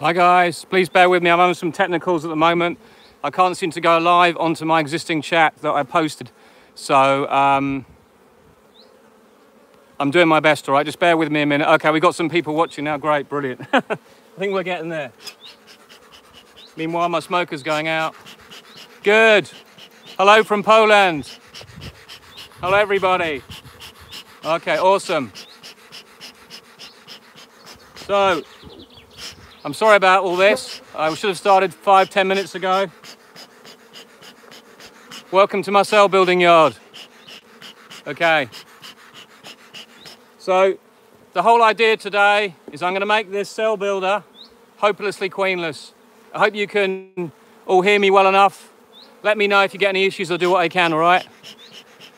Hi guys, please bear with me. I'm having some technicals at the moment. I can't seem to go live onto my existing chat that I posted. So um, I'm doing my best, all right? Just bear with me a minute. Okay, we got some people watching now. Great, brilliant. I think we're getting there. Meanwhile, my smoker's going out. Good. Hello from Poland. Hello, everybody. Okay, awesome. So, I'm sorry about all this. I should have started five, ten minutes ago. Welcome to my cell building yard. Okay. So, the whole idea today is I'm going to make this cell builder hopelessly queenless. I hope you can all hear me well enough. Let me know if you get any issues, I'll do what I can, all right?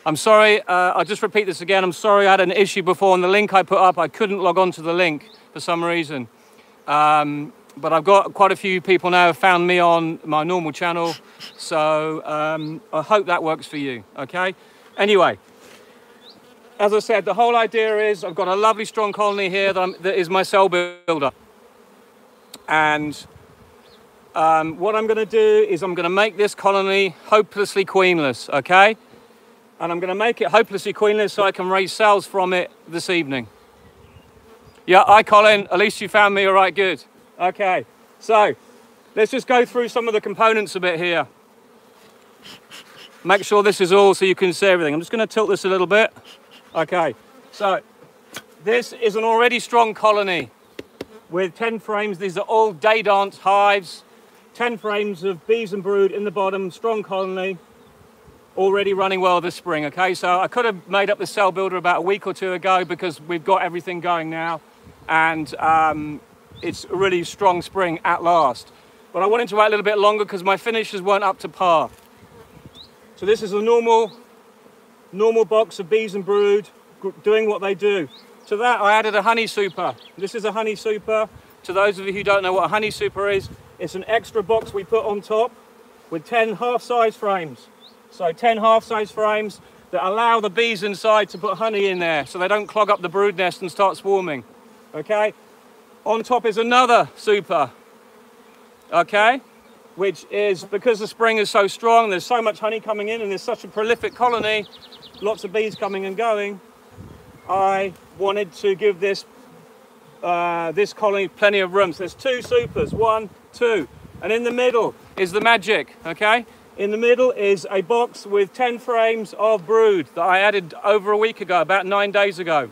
I'm sorry, uh, I'll just repeat this again. I'm sorry I had an issue before on the link I put up. I couldn't log on to the link for some reason. Um, but I've got quite a few people now have found me on my normal channel. So um, I hope that works for you, okay? Anyway, as I said, the whole idea is I've got a lovely strong colony here that, that is my cell builder. And um, what I'm going to do is I'm going to make this colony hopelessly queenless, okay? And I'm going to make it hopelessly queenless so I can raise cells from it this evening. Yeah, hi Colin, at least you found me all right, good. Okay, so let's just go through some of the components a bit here. Make sure this is all so you can see everything. I'm just going to tilt this a little bit. Okay, so this is an already strong colony with 10 frames. These are all Dadant hives. 10 frames of bees and brood in the bottom, strong colony, already running well this spring, okay? So I could have made up the cell builder about a week or two ago because we've got everything going now and um, it's a really strong spring at last. But I wanted to wait a little bit longer because my finishes weren't up to par. So this is a normal, normal box of bees and brood doing what they do. To that I added a honey super. This is a honey super. To those of you who don't know what a honey super is, it's an extra box we put on top with 10 half-size frames. So 10 half-size frames that allow the bees inside to put honey in there so they don't clog up the brood nest and start swarming. Okay? On top is another super. Okay? Which is because the spring is so strong, there's so much honey coming in and there's such a prolific colony, lots of bees coming and going, I wanted to give this uh, this colony plenty of room. So there's two supers, one, two. And in the middle is the magic, okay? In the middle is a box with 10 frames of brood that I added over a week ago, about nine days ago.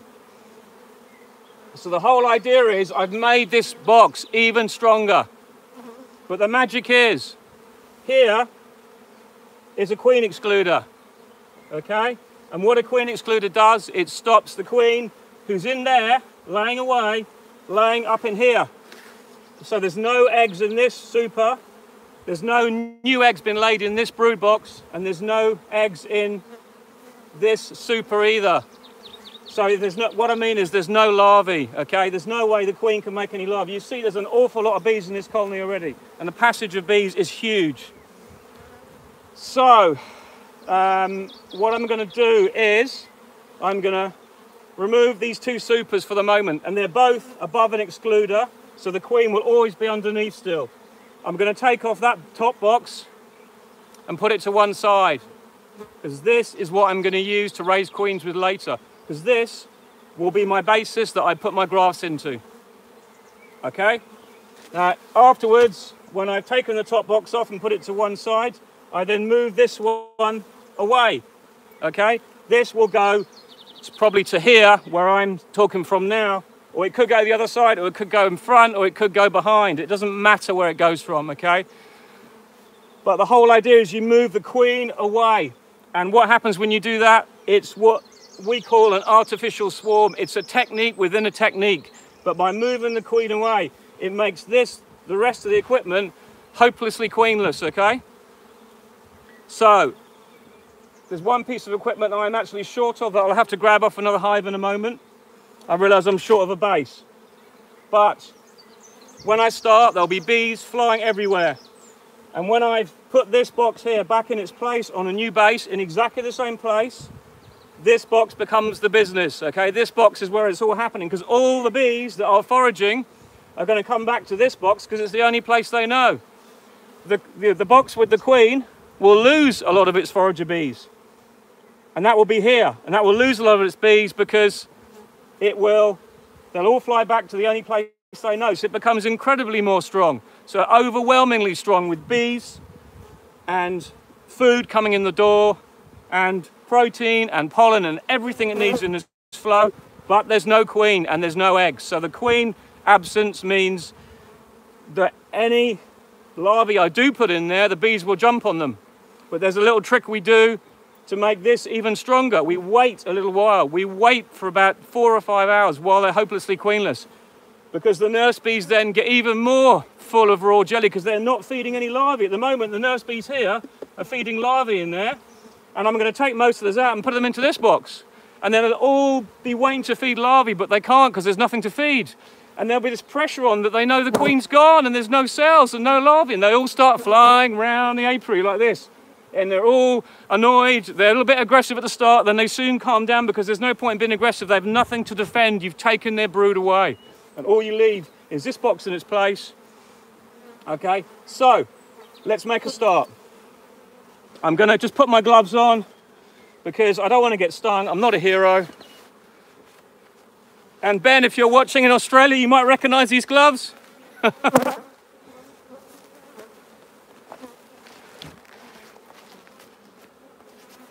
So the whole idea is I've made this box even stronger. But the magic is, here is a queen excluder, okay? And what a queen excluder does, it stops the queen who's in there, laying away, laying up in here. So there's no eggs in this super. There's no new eggs been laid in this brood box, and there's no eggs in this super either. So there's no, what I mean is there's no larvae, okay? There's no way the queen can make any larvae. You see there's an awful lot of bees in this colony already, and the passage of bees is huge. So, um, what I'm gonna do is, I'm gonna remove these two supers for the moment, and they're both above an excluder, so the queen will always be underneath still. I'm going to take off that top box and put it to one side because this is what I'm going to use to raise queens with later because this will be my basis that I put my grafts into. Okay? Now, afterwards, when I've taken the top box off and put it to one side, I then move this one away. Okay? This will go probably to here, where I'm talking from now, or it could go the other side, or it could go in front, or it could go behind. It doesn't matter where it goes from, okay? But the whole idea is you move the queen away. And what happens when you do that? It's what we call an artificial swarm. It's a technique within a technique. But by moving the queen away, it makes this, the rest of the equipment, hopelessly queenless, okay? So, there's one piece of equipment I'm actually short of that I'll have to grab off another hive in a moment. I realise I'm short of a base. But when I start, there'll be bees flying everywhere. And when I've put this box here back in its place on a new base in exactly the same place, this box becomes the business, okay? This box is where it's all happening because all the bees that are foraging are going to come back to this box because it's the only place they know. The, the, the box with the queen will lose a lot of its forager bees. And that will be here. And that will lose a lot of its bees because it will, they'll all fly back to the only place they know. So it becomes incredibly more strong. So overwhelmingly strong with bees and food coming in the door and protein and pollen and everything it needs in this flow. But there's no queen and there's no eggs. So the queen absence means that any larvae I do put in there, the bees will jump on them. But there's a little trick we do to make this even stronger. We wait a little while. We wait for about four or five hours while they're hopelessly queenless because the nurse bees then get even more full of royal jelly because they're not feeding any larvae. At the moment, the nurse bees here are feeding larvae in there and I'm going to take most of those out and put them into this box. And then they'll all be waiting to feed larvae, but they can't because there's nothing to feed. And there'll be this pressure on that they know the queen's gone and there's no cells and no larvae. And they all start flying around the apiary like this and they're all annoyed. They're a little bit aggressive at the start, then they soon calm down because there's no point in being aggressive. They have nothing to defend. You've taken their brood away. And all you leave is this box in its place. Okay, so let's make a start. I'm gonna just put my gloves on because I don't want to get stung. I'm not a hero. And Ben, if you're watching in Australia, you might recognize these gloves.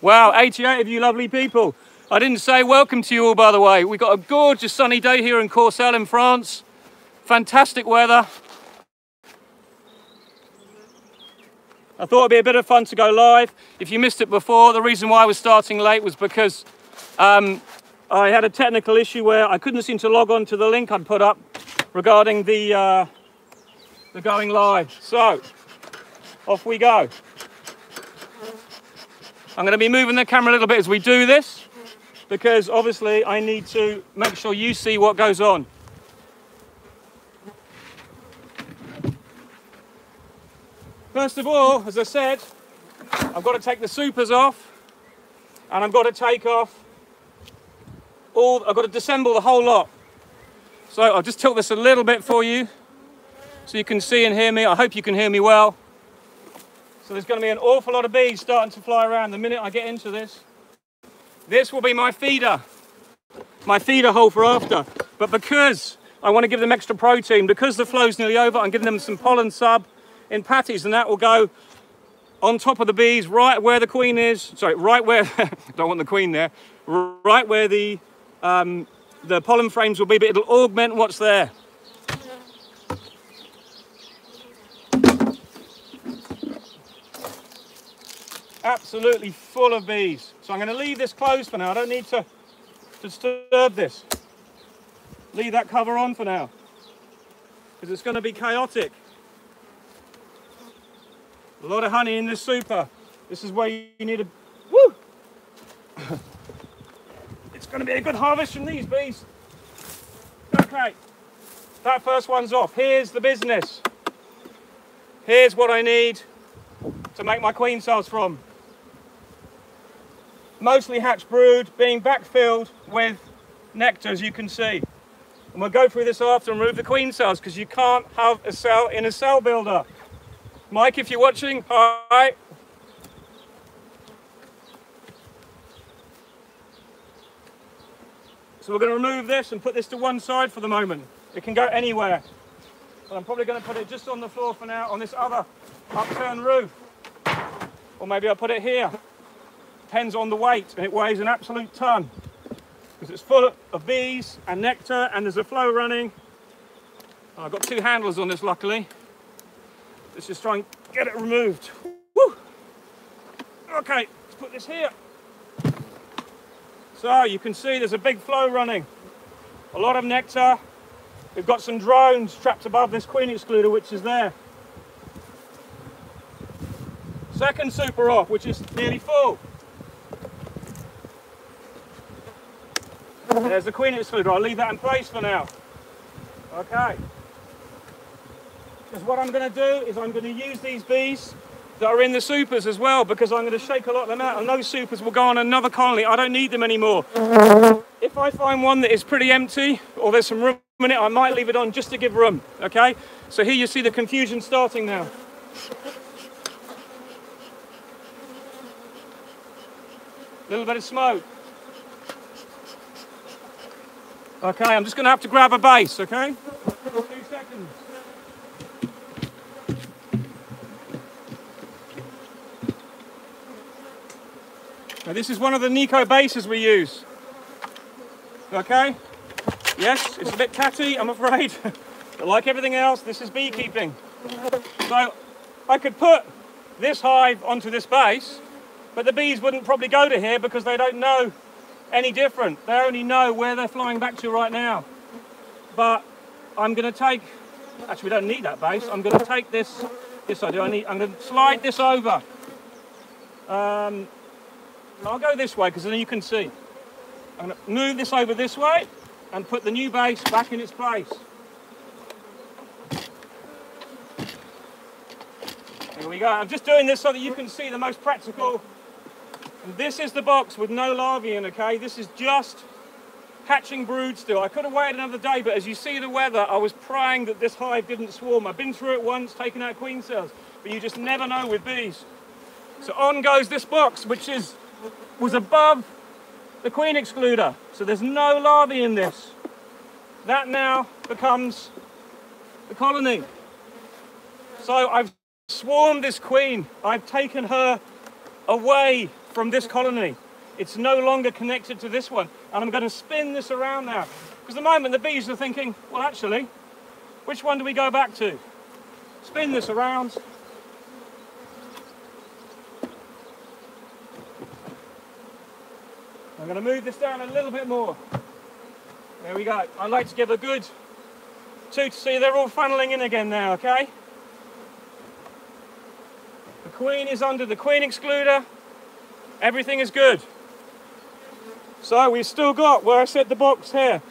Wow, 88 of you lovely people. I didn't say welcome to you all, by the way. We've got a gorgeous sunny day here in Courcelles in France. Fantastic weather. I thought it'd be a bit of fun to go live. If you missed it before, the reason why I was starting late was because um, I had a technical issue where I couldn't seem to log on to the link I'd put up regarding the, uh, the going live. So, off we go. I'm going to be moving the camera a little bit as we do this because obviously I need to make sure you see what goes on. First of all, as I said, I've got to take the supers off and I've got to take off all, I've got to disassemble the whole lot. So I'll just tilt this a little bit for you so you can see and hear me. I hope you can hear me well. So there's going to be an awful lot of bees starting to fly around the minute I get into this. This will be my feeder, my feeder hole for after. But because I want to give them extra protein, because the flow's nearly over, I'm giving them some pollen sub in patties and that will go on top of the bees, right where the queen is. Sorry, right where, don't want the queen there, right where the, um, the pollen frames will be, but it'll augment what's there. absolutely full of bees. So I'm going to leave this closed for now. I don't need to disturb this. Leave that cover on for now because it's going to be chaotic. A lot of honey in this super. This is where you need a, woo! it's going to be a good harvest from these bees. Okay, that first one's off. Here's the business. Here's what I need to make my queen cells from mostly hatch brood, being backfilled with nectar, as you can see. And we'll go through this after and remove the queen cells because you can't have a cell in a cell builder. Mike, if you're watching, hi. So we're going to remove this and put this to one side for the moment. It can go anywhere. But I'm probably going to put it just on the floor for now on this other upturned roof. Or maybe I'll put it here depends on the weight and it weighs an absolute ton because it's full of bees and nectar and there's a flow running. I've got two handles on this luckily. Let's just try and get it removed. Woo! Okay, let's put this here. So you can see there's a big flow running. A lot of nectar. We've got some drones trapped above this queen excluder which is there. Second super off, which is nearly full. There's the queen excluder. I'll leave that in place for now. Okay. Because what I'm going to do is I'm going to use these bees that are in the supers as well because I'm going to shake a lot of them out and those supers will go on another colony. I don't need them anymore. If I find one that is pretty empty or there's some room in it, I might leave it on just to give room, okay? So here you see the confusion starting now. A little bit of smoke. Okay, I'm just gonna have to grab a base, okay? Two seconds. Now this is one of the Nicot bases we use. Okay? Yes, it's a bit tatty, I'm afraid. but like everything else, this is beekeeping. So I could put this hive onto this base, but the bees wouldn't probably go to here because they don't know any different. They only know where they're flying back to right now. But I'm going to take, actually we don't need that base, I'm going to take this, this I do, I need, I'm going to slide this over. Um, I'll go this way because then you can see. I'm going to move this over this way and put the new base back in its place. Here we go. I'm just doing this so that you can see the most practical. And this is the box with no larvae in, okay? This is just hatching brood still. I could have waited another day, but as you see the weather, I was praying that this hive didn't swarm. I've been through it once, taking out queen cells, but you just never know with bees. So on goes this box, which is was above the queen excluder. So there's no larvae in this. That now becomes the colony. So I've swarmed this queen. I've taken her away from this colony. It's no longer connected to this one. And I'm going to spin this around now. Because the moment the bees are thinking, well, actually, which one do we go back to? Spin this around. I'm going to move this down a little bit more. There we go. I like to give a good two to see they're all funneling in again now, okay? The queen is under the queen excluder. Everything is good. So we've still got where I set the box here.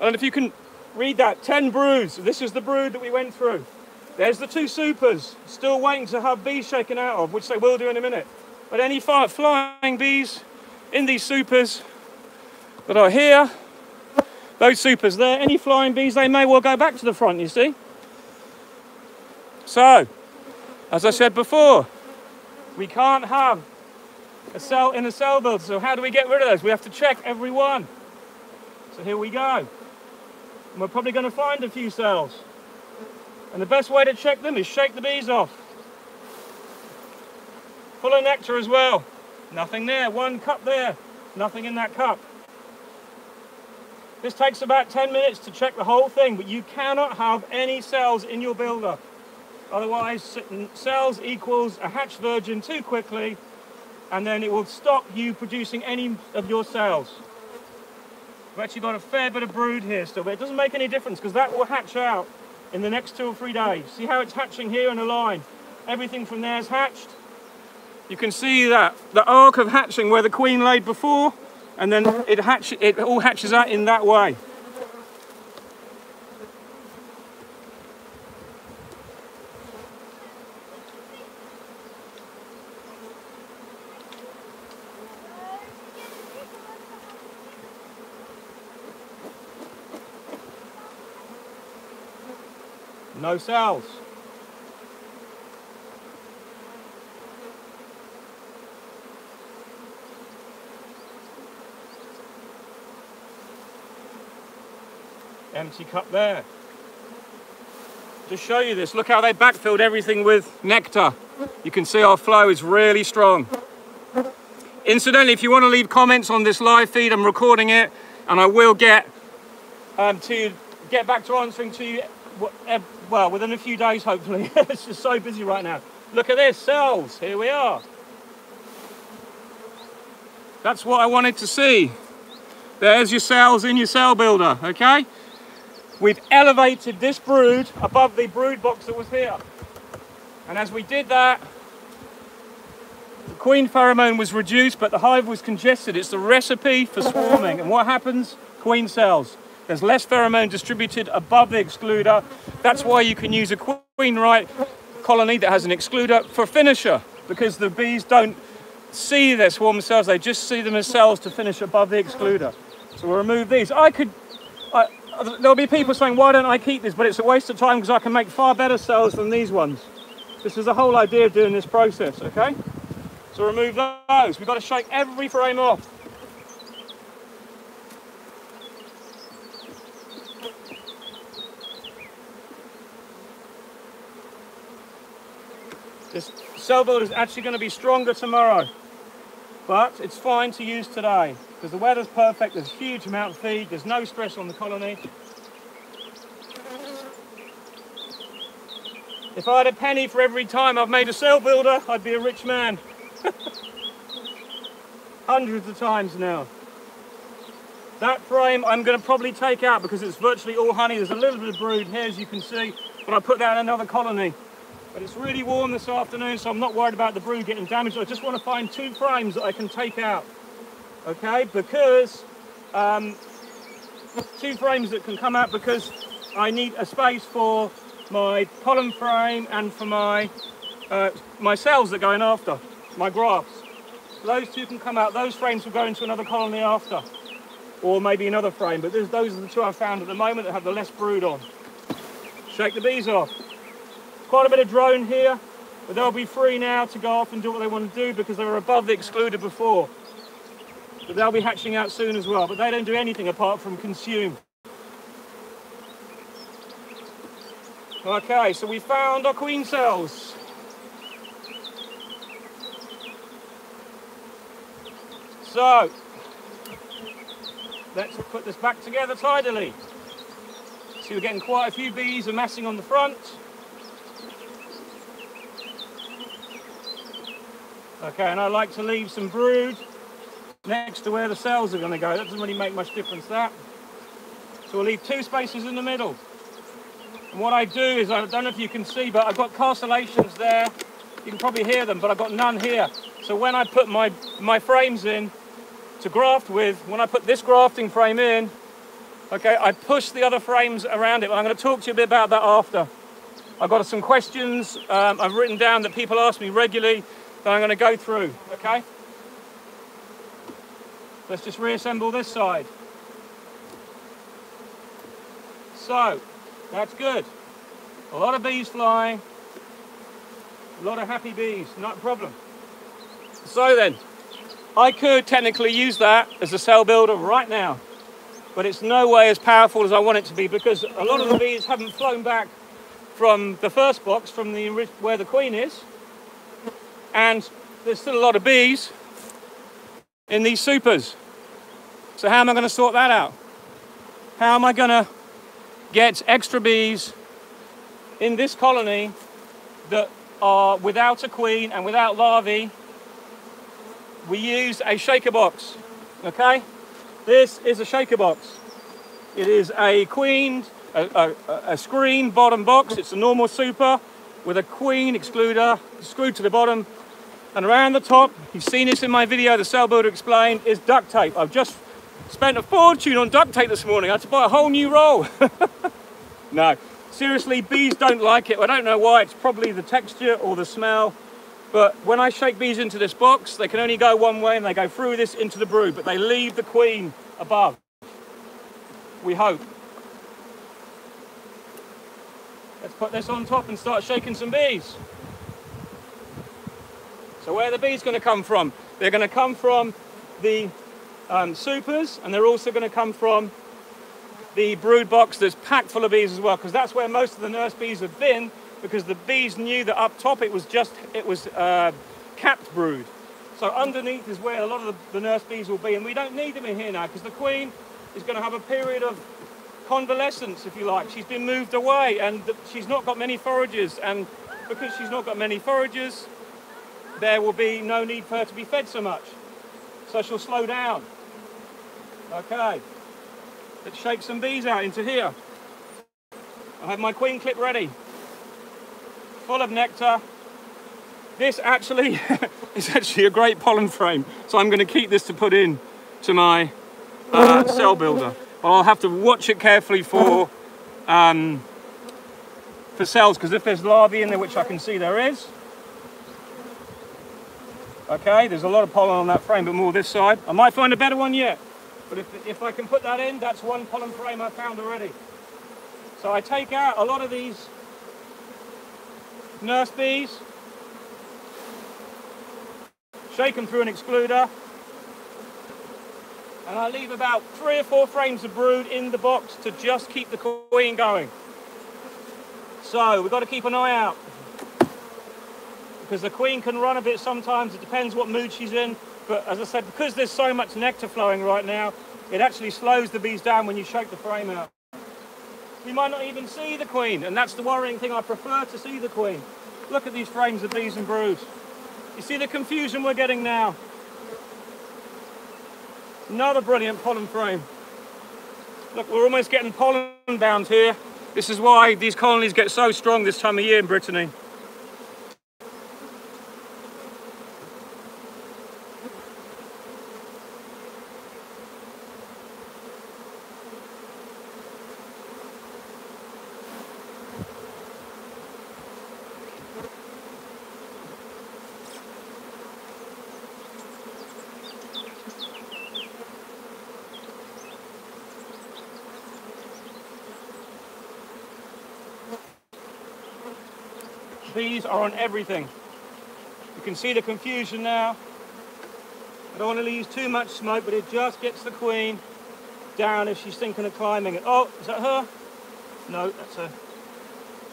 And if you can read that, 10 broods. This is the brood that we went through. There's the two supers, still waiting to have bees shaken out of, which they will do in a minute. But any flying bees, in these supers that are here, those supers there, any flying bees, they may well go back to the front, you see. So, as I said before, we can't have a cell in a cell build. So how do we get rid of those? We have to check every one. So here we go. And we're probably going to find a few cells. And the best way to check them is shake the bees off. Full of nectar as well. Nothing there. One cup there. Nothing in that cup. This takes about 10 minutes to check the whole thing, but you cannot have any cells in your builder. Otherwise, cells equals a hatch virgin too quickly, and then it will stop you producing any of your cells. We've actually got a fair bit of brood here still, but it doesn't make any difference because that will hatch out in the next two or three days. See how it's hatching here in a line? Everything from there is hatched. You can see that the arc of hatching where the queen laid before, and then it, hatch, it all hatches out in that way. No cells. Empty cup there. To show you this, look how they backfilled everything with nectar. You can see our flow is really strong. Incidentally, if you want to leave comments on this live feed, I'm recording it, and I will get um, to get back to answering to you, well, within a few days, hopefully. it's just so busy right now. Look at this, cells, here we are. That's what I wanted to see. There's your cells in your cell builder, okay? We've elevated this brood above the brood box that was here. And as we did that, the queen pheromone was reduced, but the hive was congested. It's the recipe for swarming. And what happens? Queen cells. There's less pheromone distributed above the excluder. That's why you can use a queen right colony that has an excluder for finisher, because the bees don't see their swarm cells, they just see them as cells to finish above the excluder. So we'll remove these. I could, I, there'll be people saying, why don't I keep this? But it's a waste of time because I can make far better cells than these ones. This is the whole idea of doing this process, okay? So remove those. We've got to shake every frame off. This cell builder is actually going to be stronger tomorrow, but it's fine to use today because the weather's perfect, there's a huge amount of feed, there's no stress on the colony. If I had a penny for every time I've made a cell builder, I'd be a rich man. Hundreds of times now. That frame I'm going to probably take out because it's virtually all honey. There's a little bit of brood here as you can see, but I put that in another colony. But it's really warm this afternoon, so I'm not worried about the brood getting damaged. I just want to find two frames that I can take out. Okay, because um, two frames that can come out because I need a space for my pollen frame and for my uh, my cells that are going after, my grafts. Those two can come out. Those frames will go into another colony after, or maybe another frame. But those are the two I've found at the moment that have the less brood on. Shake the bees off. Quite a bit of drone here, but they'll be free now to go off and do what they want to do because they were above the excluder before. But they'll be hatching out soon as well, but they don't do anything apart from consume. Okay, so we found our queen cells. So, let's put this back together tidily. See, we're getting quite a few bees amassing on the front. Okay, and I like to leave some brood next to where the cells are going to go. That doesn't really make much difference, that. So we'll leave two spaces in the middle. And what I do is, I don't know if you can see, but I've got castellations there. You can probably hear them, but I've got none here. So when I put my, my frames in to graft with, when I put this grafting frame in, okay, I push the other frames around it. But I'm going to talk to you a bit about that after. I've got some questions um, I've written down that people ask me regularly that I'm going to go through, okay? Let's just reassemble this side. So, that's good. A lot of bees flying, a lot of happy bees, not a problem. So then, I could technically use that as a cell builder right now, but it's no way as powerful as I want it to be because a lot of the bees haven't flown back from the first box, from the where the queen is, and there's still a lot of bees in these supers. So how am I going to sort that out? How am I going to get extra bees in this colony that are without a queen and without larvae? We use a shaker box, okay? This is a shaker box. It is a queen, a, a, a screen bottom box. It's a normal super with a queen excluder screwed to the bottom and around the top, you've seen this in my video, the cell builder explained, is duct tape. I've just spent a fortune on duct tape this morning. I had to buy a whole new roll. no, seriously, bees don't like it. I don't know why. It's probably the texture or the smell. But when I shake bees into this box, they can only go one way and they go through this into the brood, but they leave the queen above. We hope. Let's put this on top and start shaking some bees. So where are the bees going to come from? They're going to come from the um, supers and they're also going to come from the brood box that's packed full of bees as well because that's where most of the nurse bees have been because the bees knew that up top it was just it was uh, capped brood. So underneath is where a lot of the, the nurse bees will be and we don't need them in here now because the queen is going to have a period of convalescence if you like. She's been moved away and she's not got many foragers and because she's not got many foragers there will be no need for her to be fed so much. So she'll slow down. Okay, let's shake some bees out into here. I have my queen clip ready, full of nectar. This actually is actually a great pollen frame, so I'm going to keep this to put in to my uh, cell builder. But I'll have to watch it carefully for um, for cells, because if there's larvae in there, which I can see there is, Okay, there's a lot of pollen on that frame, but more this side. I might find a better one yet. But if, if I can put that in, that's one pollen frame I found already. So I take out a lot of these nurse bees, shake them through an excluder, and I leave about three or four frames of brood in the box to just keep the queen going. So we've got to keep an eye out because the queen can run a bit sometimes. It depends what mood she's in. But as I said, because there's so much nectar flowing right now, it actually slows the bees down when you shake the frame out. We might not even see the queen, and that's the worrying thing. I prefer to see the queen. Look at these frames of bees and brood. You see the confusion we're getting now. Another brilliant pollen frame. Look, we're almost getting pollen bound here. This is why these colonies get so strong this time of year in Brittany. Bees are on everything. You can see the confusion now. I don't want to use too much smoke, but it just gets the queen down if she's thinking of climbing it. Oh, is that her? No, that's a,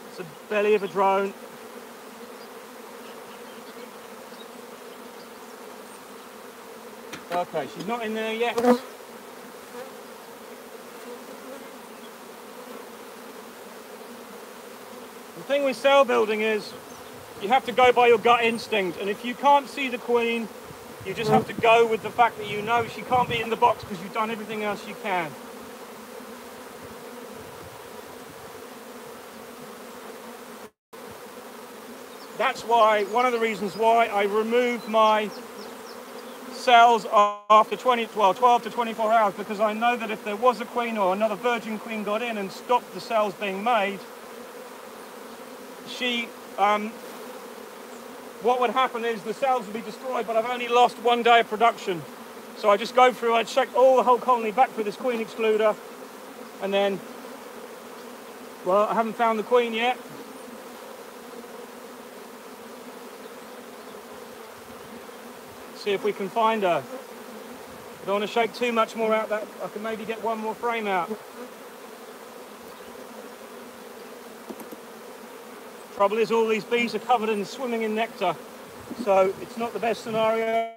that's a belly of a drone. Okay, she's not in there yet. Thing with cell building is you have to go by your gut instinct. And if you can't see the queen, you just have to go with the fact that you know she can't be in the box because you've done everything else you can. That's why, one of the reasons why I removed my cells after 20, well, 12 to 24 hours because I know that if there was a queen or another virgin queen got in and stopped the cells being made, she, um, what would happen is the cells would be destroyed, but I've only lost one day of production. So I just go through, I check all the whole colony back through this queen excluder, and then, well, I haven't found the queen yet. See if we can find her. I don't want to shake too much more out that I can maybe get one more frame out. Trouble is all these bees are covered in swimming in nectar, so it's not the best scenario.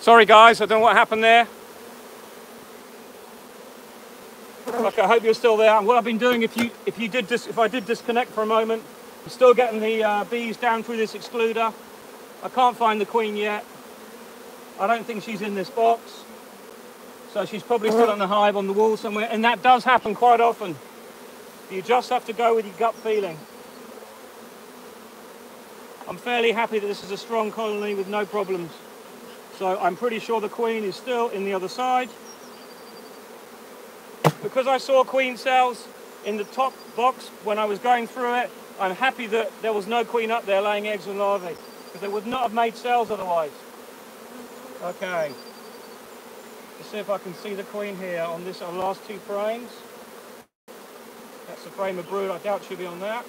Sorry guys, I don't know what happened there. Look, I hope you're still there. And what I've been doing, if you if you did dis if I did disconnect for a moment, I'm still getting the uh, bees down through this excluder. I can't find the queen yet. I don't think she's in this box. So she's probably still on the hive on the wall somewhere, and that does happen quite often. You just have to go with your gut feeling. I'm fairly happy that this is a strong colony with no problems. So I'm pretty sure the queen is still in the other side. Because I saw queen cells in the top box when I was going through it, I'm happy that there was no queen up there laying eggs and larvae, because they would not have made cells otherwise. Okay. Let's see if I can see the queen here on this our last two frames. That's the frame of brood, I doubt she'll be on that.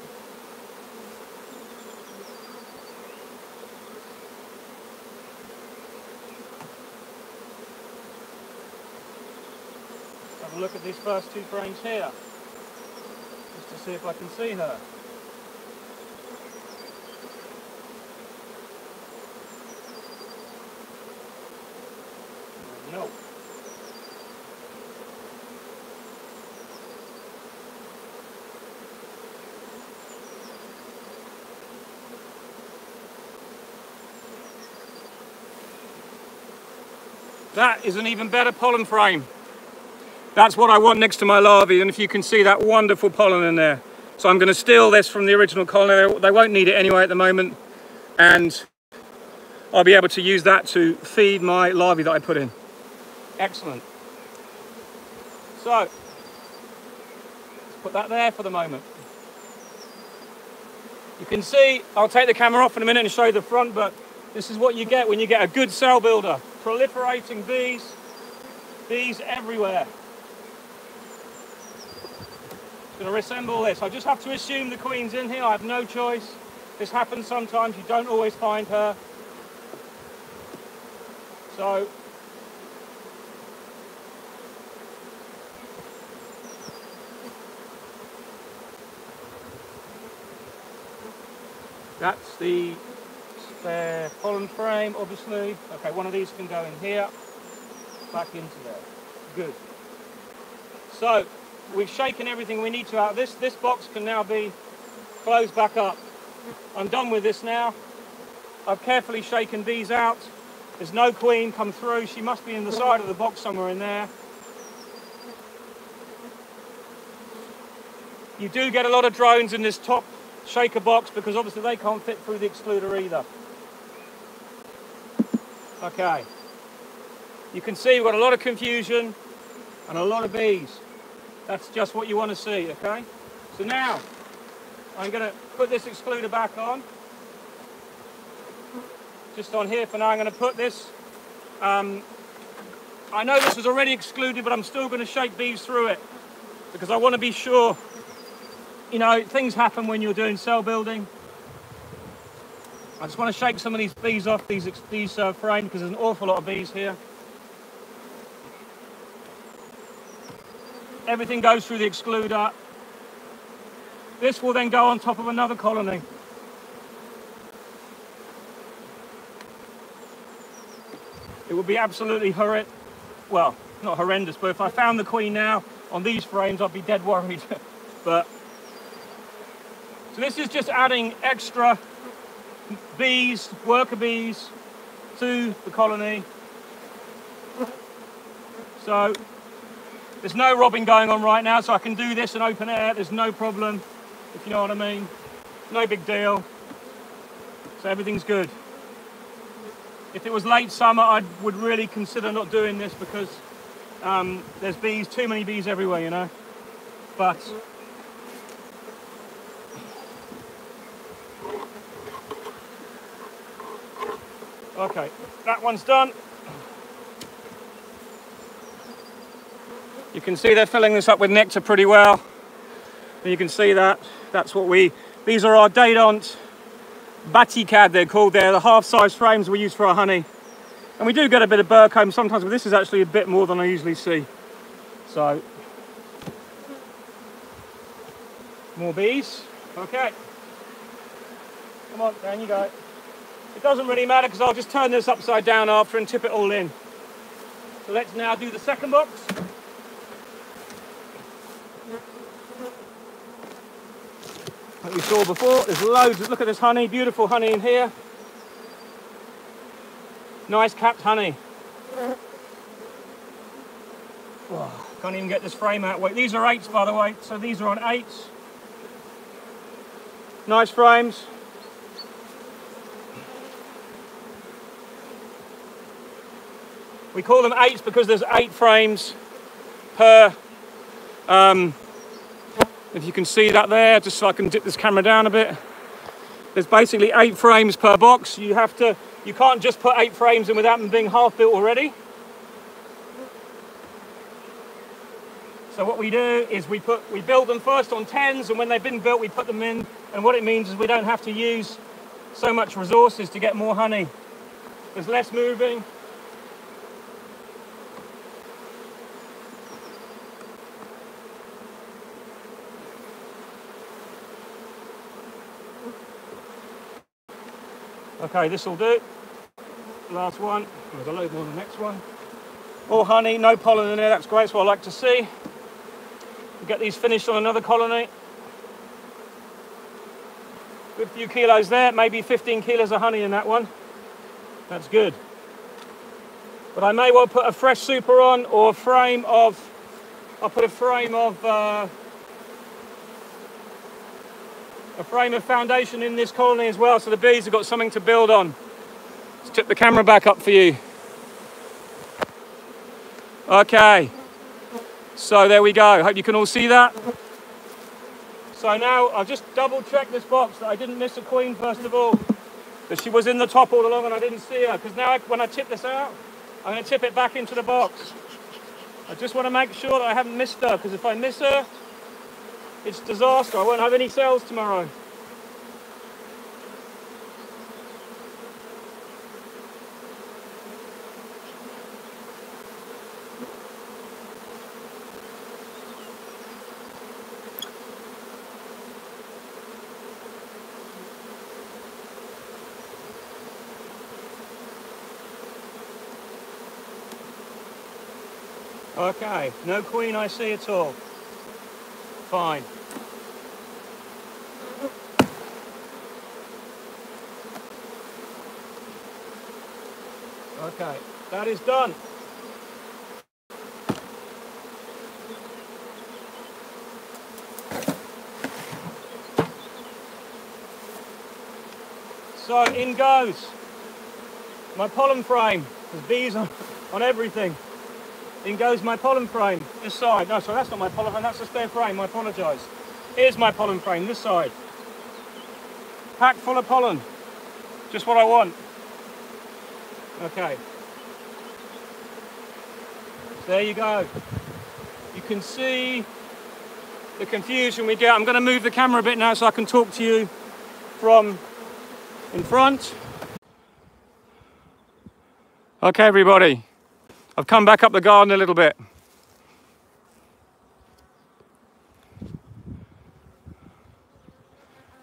Have a look at these first two frames here, just to see if I can see her. No. That is an even better pollen frame. That's what I want next to my larvae, and if you can see that wonderful pollen in there. So I'm going to steal this from the original colony. They won't need it anyway at the moment, and I'll be able to use that to feed my larvae that I put in. Excellent. So, let's put that there for the moment. You can see, I'll take the camera off in a minute and show you the front, but This is what you get when you get a good cell builder. Proliferating bees, bees everywhere. It's going to reassemble this. I just have to assume the queen's in here. I have no choice. This happens sometimes. You don't always find her. So that's the spare pollen frame, obviously. Okay, one of these can go in here, back into there. Good. So we've shaken everything we need to out this. This box can now be closed back up. I'm done with this now. I've carefully shaken these out. There's no queen come through. She must be in the side of the box somewhere in there. You do get a lot of drones in this top shaker box because obviously they can't fit through the excluder either. Okay. You can see we've got a lot of confusion and a lot of bees. That's just what you want to see, okay? So now, I'm going to put this excluder back on. Just on here for now, I'm going to put this. Um, I know this was already excluded, but I'm still going to shake bees through it because I want to be sure. You know, things happen when you're doing cell building. I just want to shake some of these bees off these, these uh, frames because there's an awful lot of bees here. Everything goes through the excluder. This will then go on top of another colony. It would be absolutely horrendous. Well, not horrendous, but if I found the queen now on these frames, I'd be dead worried. but so this is just adding extra bees, worker bees, to the colony. So there's no robbing going on right now, so I can do this in open air. There's no problem, if you know what I mean. No big deal. So everything's good. If it was late summer, I would really consider not doing this because um, there's bees, too many bees everywhere, you know. But okay, that one's done. You can see they're filling this up with nectar pretty well. And you can see that. That's what we, these are our Dadant Batikad they're called. They're the half-size frames we use for our honey. And we do get a bit of burr comb sometimes, but this is actually a bit more than I usually see. So, more bees. Okay. Come on, down you go. It doesn't really matter because I'll just turn this upside down after and tip it all in. So let's now do the second box. like we saw before. There's loads, of, look at this honey, beautiful honey in here. Nice capped honey. Oh, can't even get this frame out. Wait, these are eights by the way, so these are on eights. Nice frames. We call them eights because there's eight frames per um, if you can see that there, just so I can dip this camera down a bit. There's basically eight frames per box. You have to, you can't just put eight frames in without them being half built already. So what we do is we put, we build them first on tens and when they've been built, we put them in. And what it means is we don't have to use so much resources to get more honey. There's less moving, Okay, this will do. Last one. There's a load more the next one. All honey, no pollen in there. That's great. That's what I like to see. We'll get these finished on another colony. Good few kilos there. Maybe 15 kilos of honey in that one. That's good. But I may well put a fresh super on or a frame of, I'll put a frame of uh, a frame of foundation in this colony as well so the bees have got something to build on. Let's tip the camera back up for you. Okay, so there we go. Hope you can all see that. So now I've just double checked this box that I didn't miss a queen first of all. that she was in the top all along and I didn't see her. Because now I, when I tip this out, I'm going to tip it back into the box. I just want to make sure that I haven't missed her, because if I miss her, it's disaster. I won't have any sales tomorrow. Okay, no queen I see at all. Fine. Okay, that is done. So in goes my pollen frame. There's bees on, on everything. In goes my pollen frame, this side. No, sorry, that's not my pollen frame, that's the spare frame, I apologise. Here's my pollen frame, this side. Packed full of pollen. Just what I want. Okay. There you go. You can see the confusion we get. I'm going to move the camera a bit now so I can talk to you from in front. Okay, everybody. I've come back up the garden a little bit.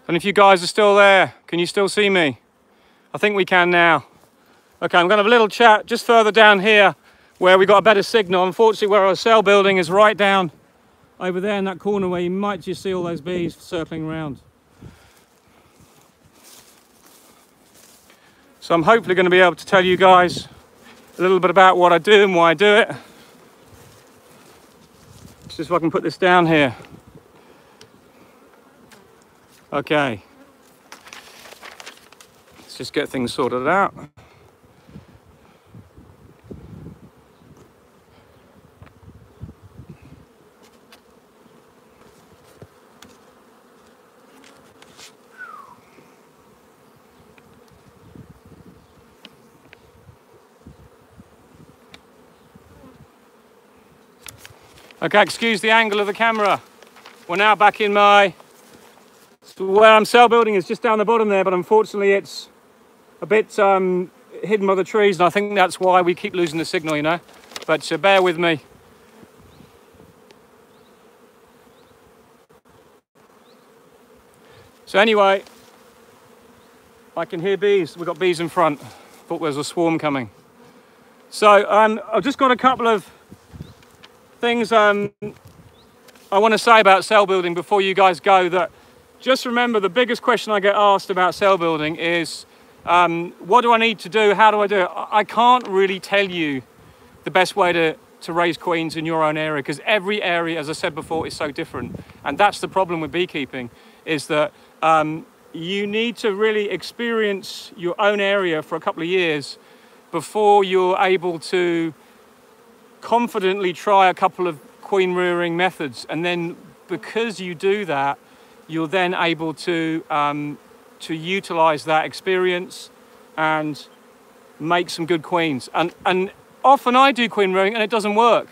And if you guys are still there, can you still see me? I think we can now. Okay, I'm going to have a little chat just further down here where we got a better signal. Unfortunately, where our cell building is right down over there in that corner where you might just see all those bees circling around. So I'm hopefully going to be able to tell you guys a little bit about what I do and why I do it. Just if I can put this down here. Okay. Let's just get things sorted out. Okay, excuse the angle of the camera. We're now back in my, where I'm cell building is just down the bottom there, but unfortunately it's a bit um, hidden by the trees, and I think that's why we keep losing the signal, you know. But uh, bear with me. So anyway, I can hear bees. We've got bees in front. Thought there was a swarm coming. So um, I've just got a couple of things um, I want to say about cell building before you guys go that just remember the biggest question I get asked about cell building is um, what do I need to do? How do I do it? I can't really tell you the best way to, to raise queens in your own area because every area, as I said before, is so different. And that's the problem with beekeeping is that um, you need to really experience your own area for a couple of years before you're able to confidently try a couple of queen rearing methods. And then because you do that you're then able to um, to utilize that experience and make some good queens. And and often I do queen rearing and it doesn't work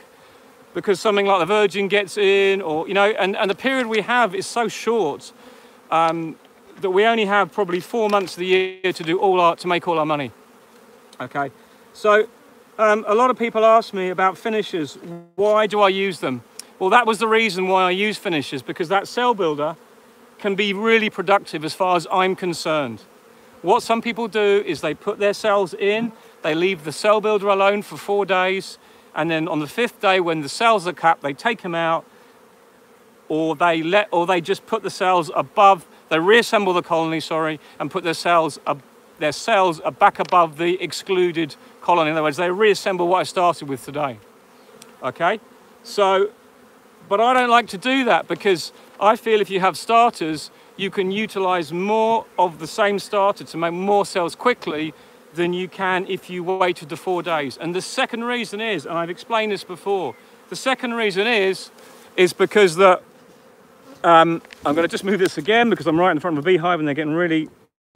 because something like the virgin gets in or you know and, and the period we have is so short um, that we only have probably four months of the year to do all our to make all our money. Okay? So um, a lot of people ask me about finishers. Why do I use them? Well, that was the reason why I use finishers, because that cell builder can be really productive as far as I'm concerned. What some people do is they put their cells in, they leave the cell builder alone for four days, and then on the fifth day when the cells are capped, they take them out, or they let, or they just put the cells above, they reassemble the colony, sorry, and put their cells, their cells back above the excluded colony. In other words, they reassemble what I started with today. Okay? So, but I don't like to do that because I feel if you have starters, you can utilize more of the same starter to make more cells quickly than you can if you waited the four days. And the second reason is, and I've explained this before, the second reason is, is because that, um, I'm gonna just move this again because I'm right in front of a beehive and they're getting really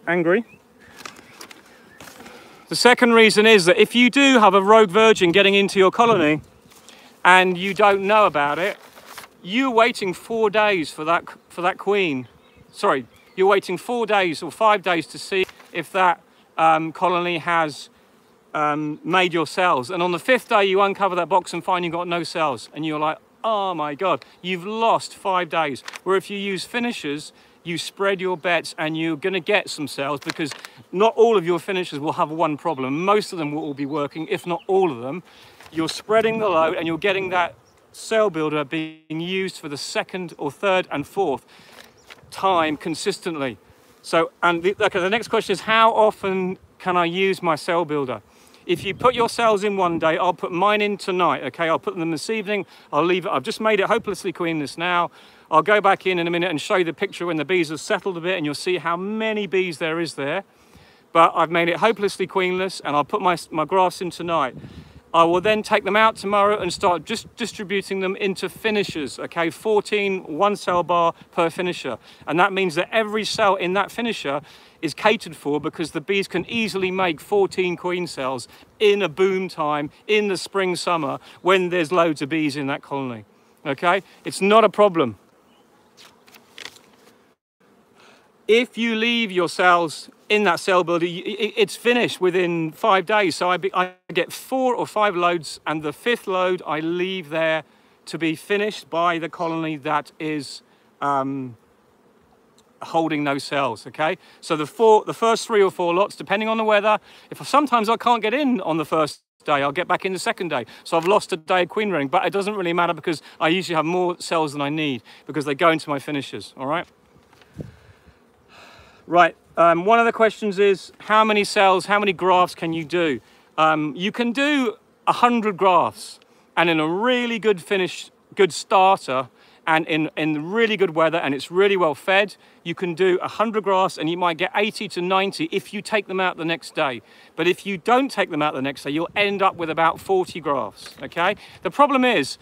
angry. The second reason is that if you do have a rogue virgin getting into your colony and you don't know about it, you're waiting four days for that, for that queen. Sorry, you're waiting four days or five days to see if that um, colony has um, made your cells. And on the fifth day, you uncover that box and find you've got no cells. And you're like, oh my God, you've lost five days. Where if you use finishers, you spread your bets and you're going to get some cells because not all of your finishers will have one problem. Most of them will all be working, if not all of them. You're spreading the load and you're getting that cell builder being used for the second or third and fourth time consistently. So, and the, okay, the next question is how often can I use my cell builder? If you put your cells in one day, I'll put mine in tonight, okay? I'll put them this evening, I'll leave it, I've just made it hopelessly queenless now. I'll go back in in a minute and show you the picture when the bees have settled a bit and you'll see how many bees there is there. But I've made it hopelessly queenless and I'll put my, my grafts in tonight. I will then take them out tomorrow and start just distributing them into finishers, okay? 14 one cell bar per finisher. And that means that every cell in that finisher is catered for because the bees can easily make 14 queen cells in a boom time in the spring, summer, when there's loads of bees in that colony, okay? It's not a problem. If you leave your cells in that cell builder, it's finished within five days. So I, be, I get four or five loads, and the fifth load I leave there to be finished by the colony that is um, holding those cells. Okay, so the four, the first three or four lots, depending on the weather. If sometimes I can't get in on the first day, I'll get back in the second day. So I've lost a day of queen rearing, but it doesn't really matter because I usually have more cells than I need because they go into my finishers. All right. Right, um, one of the questions is how many cells, how many grafts can you do? Um, you can do 100 grafts and in a really good finish, good starter and in, in really good weather and it's really well fed, you can do 100 grafts and you might get 80 to 90 if you take them out the next day. But if you don't take them out the next day, you'll end up with about 40 grafts, okay? The problem is,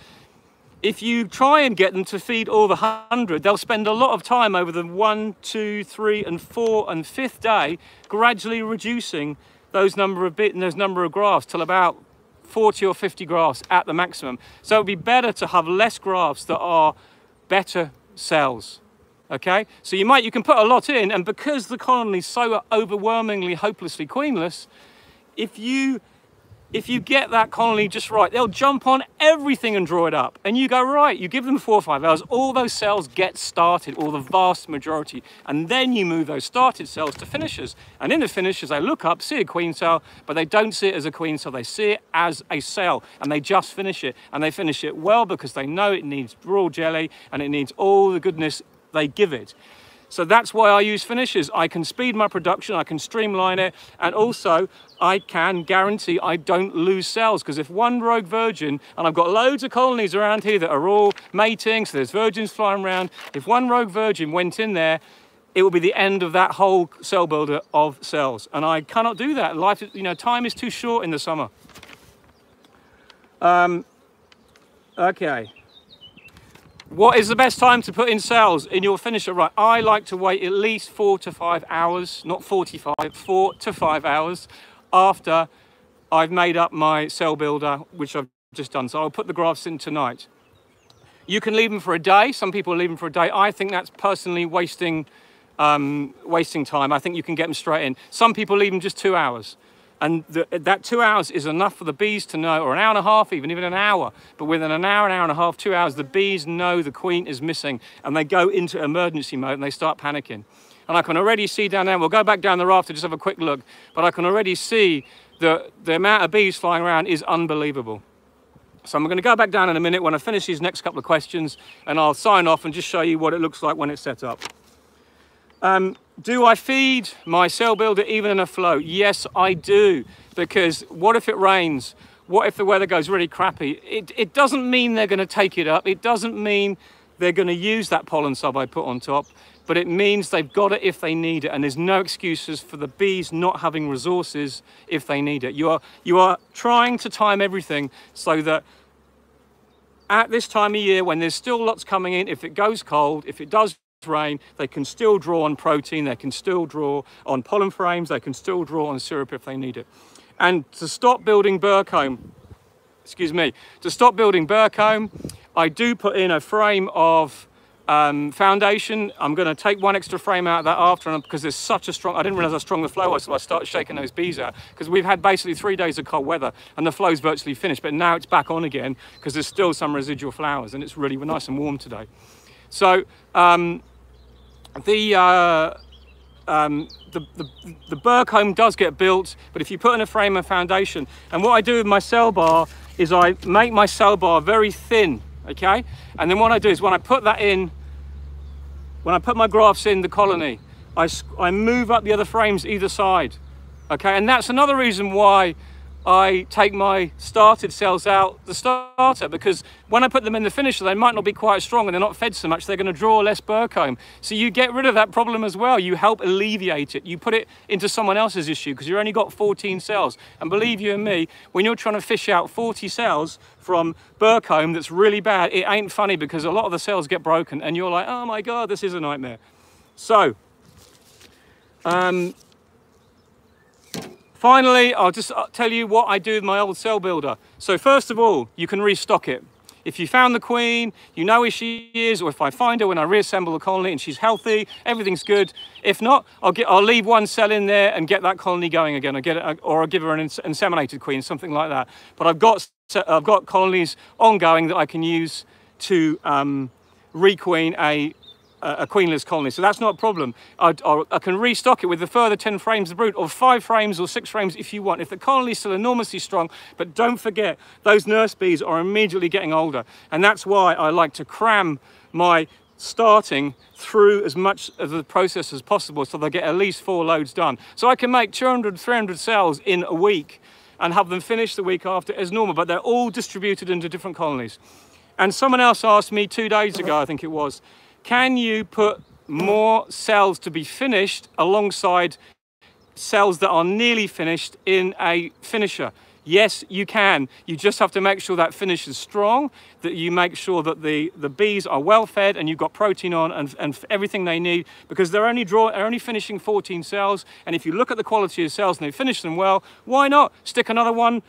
if you try and get them to feed all the 100, they'll spend a lot of time over the one, two, three, and four and fifth day gradually reducing those number of bit and those number of grafts till about 40 or 50 grafts at the maximum. So it'd be better to have less grafts that are better cells. Okay, so you might you can put a lot in, and because the colony is so overwhelmingly hopelessly queenless, if you if you get that colony just right, they'll jump on everything and draw it up. And you go, right, you give them four or five hours, all those cells get started, or the vast majority. And then you move those started cells to finishers. And in the finishers, they look up, see a queen cell, but they don't see it as a queen cell. They see it as a cell, and they just finish it. And they finish it well because they know it needs royal jelly and it needs all the goodness they give it. So that's why I use finishes. I can speed my production, I can streamline it, and also I can guarantee I don't lose cells because if one rogue virgin, and I've got loads of colonies around here that are all mating, so there's virgins flying around, if one rogue virgin went in there, it will be the end of that whole cell builder of cells. And I cannot do that. Life, you know, time is too short in the summer. Um, okay. What is the best time to put in cells in your finisher? Right, I like to wait at least four to five hours, not 45, four to five hours after I've made up my cell builder, which I've just done. So I'll put the grafts in tonight. You can leave them for a day. Some people leave them for a day. I think that's personally wasting, um, wasting time. I think you can get them straight in. Some people leave them just two hours. And the, that two hours is enough for the bees to know, or an hour and a half even, even an hour. But within an hour, an hour and a half, two hours, the bees know the queen is missing and they go into emergency mode and they start panicking. And I can already see down there, we'll go back down the raft to just have a quick look, but I can already see the, the amount of bees flying around is unbelievable. So I'm going to go back down in a minute when I finish these next couple of questions and I'll sign off and just show you what it looks like when it's set up. Um, do I feed my cell builder even in a flow? Yes, I do. Because what if it rains? What if the weather goes really crappy? It, it doesn't mean they're going to take it up. It doesn't mean they're going to use that pollen sub I put on top. But it means they've got it if they need it. And there's no excuses for the bees not having resources if they need it. You are, you are trying to time everything so that at this time of year when there's still lots coming in, if it goes cold, if it does rain, they can still draw on protein, they can still draw on pollen frames, they can still draw on syrup if they need it. And to stop building burr comb, excuse me, to stop building burr comb, I do put in a frame of um, foundation. I'm going to take one extra frame out of that after because there's such a strong, I didn't realize how strong the flow was, so I started shaking those bees out because we've had basically three days of cold weather and the flow's virtually finished, but now it's back on again because there's still some residual flowers and it's really nice and warm today. So um, the, uh, um, the, the, the burr comb does get built, but if you put in a frame and foundation, and what I do with my cell bar is I make my cell bar very thin, okay? And then what I do is when I put that in, when I put my grafts in the colony, I, I move up the other frames either side, okay? And that's another reason why I take my started cells out the starter because when I put them in the finisher, they might not be quite strong and they're not fed so much, they're going to draw less burr. So you get rid of that problem as well. You help alleviate it. You put it into someone else's issue because you've only got 14 cells. And believe you and me, when you're trying to fish out 40 cells from burr that's really bad, it ain't funny because a lot of the cells get broken and you're like, oh my God, this is a nightmare. So, um, Finally, I'll just uh, tell you what I do with my old cell builder. So first of all, you can restock it. If you found the queen, you know where she is, or if I find her when I reassemble the colony and she's healthy, everything's good. If not, I'll get, I'll leave one cell in there and get that colony going again. I get it, or I'll give her an inseminated queen, something like that. But I've got, I've got colonies ongoing that I can use to um, requeen a a queenless colony. So that's not a problem. I, I, can restock it with a further 10 frames of brood or five frames or six frames if you want. If the colony is still enormously strong, but don't forget, those nurse bees are immediately getting older. And that's why I like to cram my starting through as much of the process as possible so they get at least four loads done. So I can make 200, 300 cells in a week and have them finished the week after as normal, but they're all distributed into different colonies. And someone else asked me two days ago, I think it was, can you put more cells to be finished alongside cells that are nearly finished in a finisher? Yes, you can. You just have to make sure that finish is strong, that you make sure that the, the bees are well fed and you've got protein on and, and everything they need because they're only, draw, they're only finishing 14 cells. And if you look at the quality of cells and they finish them well, why not stick another one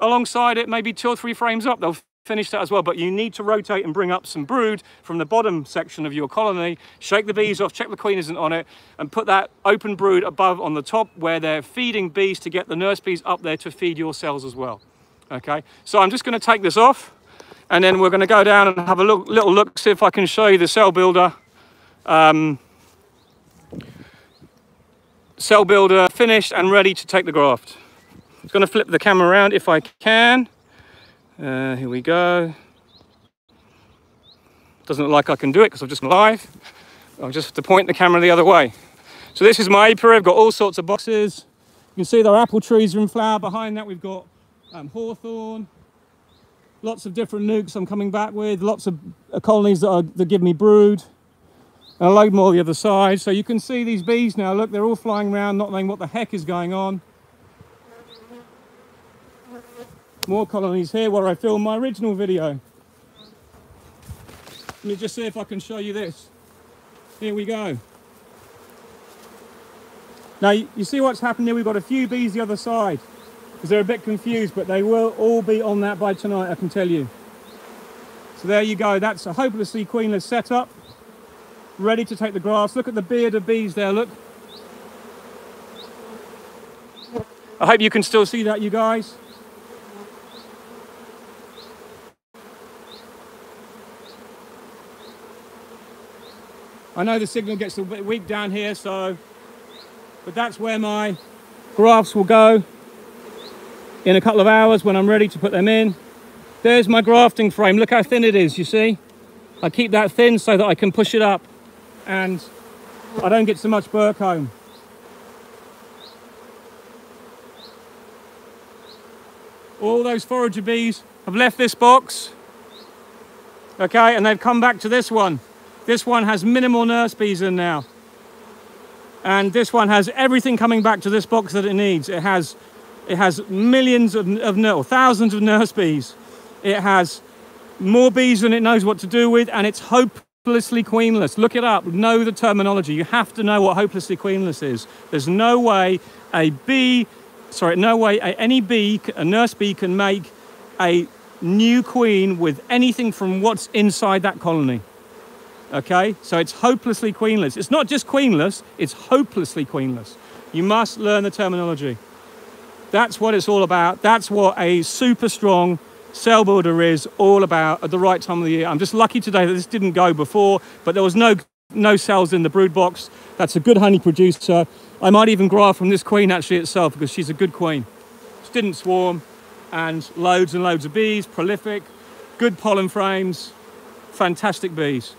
alongside it, maybe two or three frames up? They'll finish that as well, but you need to rotate and bring up some brood from the bottom section of your colony, shake the bees off, check the queen isn't on it, and put that open brood above on the top where they're feeding bees to get the nurse bees up there to feed your cells as well. Okay, so I'm just gonna take this off and then we're gonna go down and have a look, little look, see if I can show you the cell builder. Um, cell builder finished and ready to take the graft. I'm going to flip the camera around if I can. Uh, here we go. Doesn't look like I can do it because I'm just live. I'll just have to point the camera the other way. So this is my apiary. I've got all sorts of boxes. You can see there are apple trees in flower. Behind that we've got um, hawthorn. Lots of different nukes I'm coming back with. Lots of uh, colonies that, are, that give me brood. And a load more the other side. So you can see these bees now. Look, they're all flying around, not knowing what the heck is going on. More colonies here where I filmed my original video. Let me just see if I can show you this. Here we go. Now you see what's happened here, we've got a few bees the other side because they're a bit confused, but they will all be on that by tonight, I can tell you. So there you go, that's a hopelessly queenless setup, ready to take the grafts. Look at the beard of bees there, look. I hope you can still see that, you guys. I know the signal gets a bit weak down here, so, but that's where my grafts will go in a couple of hours when I'm ready to put them in. There's my grafting frame. Look how thin it is, you see? I keep that thin so that I can push it up and I don't get so much burr comb. All those forager bees have left this box, okay, and they've come back to this one. This one has minimal nurse bees in now. And this one has everything coming back to this box that it needs. It has, it has millions of, of or thousands of nurse bees. It has more bees than it knows what to do with, and it's hopelessly queenless. Look it up. Know the terminology. You have to know what hopelessly queenless is. There's no way a bee, sorry, no way a, any bee, a nurse bee can make a new queen with anything from what's inside that colony. Okay, so it's hopelessly queenless. It's not just queenless, it's hopelessly queenless. You must learn the terminology. That's what it's all about. That's what a super strong cell builder is all about at the right time of the year. I'm just lucky today that this didn't go before, but there was no no cells in the brood box. That's a good honey producer. I might even graft from this queen actually itself because she's a good queen. She didn't swarm and loads and loads of bees, prolific, good pollen frames, fantastic bees.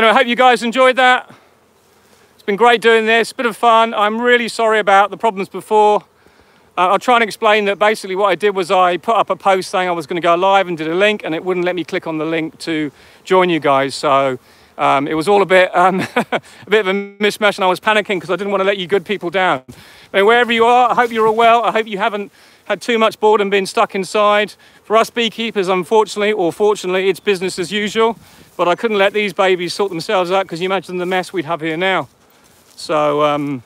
So anyway, I hope you guys enjoyed that. It's been great doing this, bit of fun. I'm really sorry about the problems before. Uh, I'll try and explain that basically what I did was I put up a post saying I was going to go live and did a link and it wouldn't let me click on the link to join you guys. So um, it was all a bit, um, a bit of a mishmash and I was panicking because I didn't want to let you good people down. But wherever you are, I hope you're all well. I hope you haven't had too much boredom being stuck inside. For us beekeepers, unfortunately, or fortunately, it's business as usual. But I couldn't let these babies sort themselves out because you imagine the mess we'd have here now. So, um,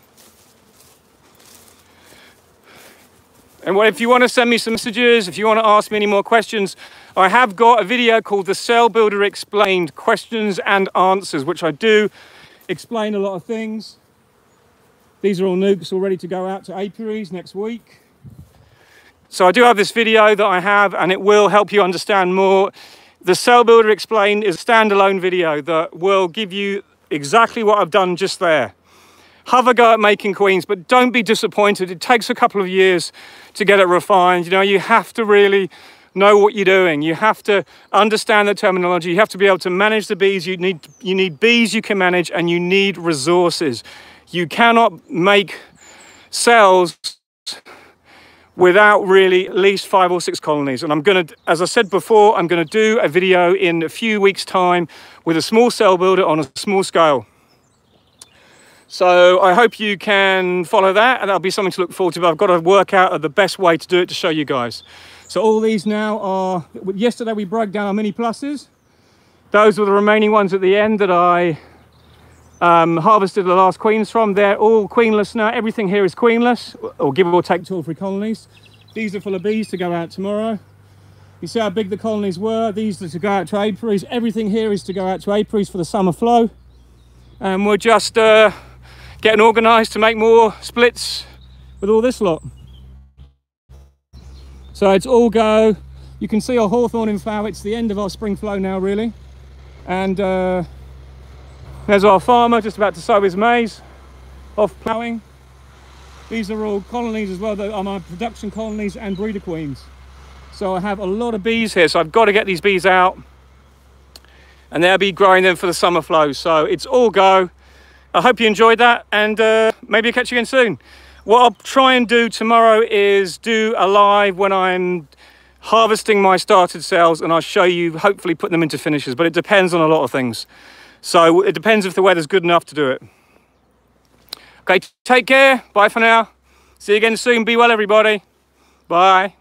and what, if you want to send me some messages, if you want to ask me any more questions, I have got a video called The Cell Builder Explained Questions and Answers, which I do explain a lot of things. These are all nukes all ready to go out to apiaries next week. So I do have this video that I have and it will help you understand more. The Cell Builder Explained is a standalone video that will give you exactly what I've done just there have a go at making queens, but don't be disappointed. It takes a couple of years to get it refined. You know, you have to really know what you're doing. You have to understand the terminology. You have to be able to manage the bees. You need, you need bees you can manage and you need resources. You cannot make cells without really at least five or six colonies. And I'm to, as I said before, I'm to do a video in a few weeks time with a small cell builder on a small scale. So I hope you can follow that and that'll be something to look forward to. But I've got to work out the best way to do it to show you guys. So all these now are, yesterday we broke down our mini pluses. Those were the remaining ones at the end that I um, harvested the last queens from. They're all queenless now. Everything here is queenless, or give or take two or three colonies. These are full of bees to go out tomorrow. You see how big the colonies were. These are to go out to apiaries. Everything here is to go out to apiaries for the summer flow. And we're just uh, getting organised to make more splits with all this lot. So it's all go. You can see our hawthorn in flower. It's the end of our spring flow now, really. And uh, there's our farmer just about to sow his maize off ploughing. These are all colonies as well. They are my production colonies and breeder queens. So I have a lot of bees here. So I've got to get these bees out and they'll be growing them for the summer flow. So it's all go. I hope you enjoyed that and uh, maybe I'll catch you again soon. What I'll try and do tomorrow is do a live when I'm harvesting my started cells and I'll show you, hopefully put them into finishes, but it depends on a lot of things. So it depends if the weather's good enough to do it. Okay, take care. Bye for now. See you again soon. Be well, everybody. Bye.